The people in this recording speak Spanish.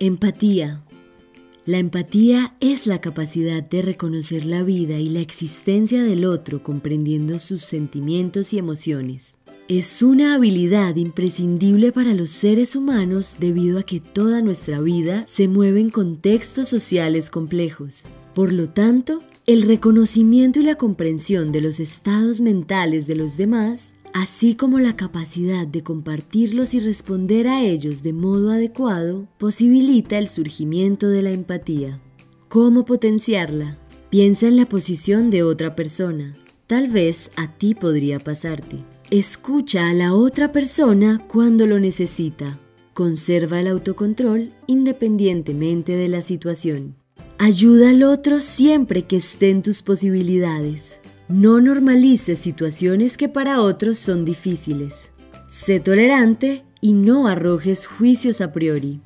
Empatía. La empatía es la capacidad de reconocer la vida y la existencia del otro comprendiendo sus sentimientos y emociones. Es una habilidad imprescindible para los seres humanos debido a que toda nuestra vida se mueve en contextos sociales complejos. Por lo tanto, el reconocimiento y la comprensión de los estados mentales de los demás así como la capacidad de compartirlos y responder a ellos de modo adecuado, posibilita el surgimiento de la empatía. ¿Cómo potenciarla? Piensa en la posición de otra persona. Tal vez a ti podría pasarte. Escucha a la otra persona cuando lo necesita. Conserva el autocontrol independientemente de la situación. Ayuda al otro siempre que esté en tus posibilidades. No normalices situaciones que para otros son difíciles. Sé tolerante y no arrojes juicios a priori.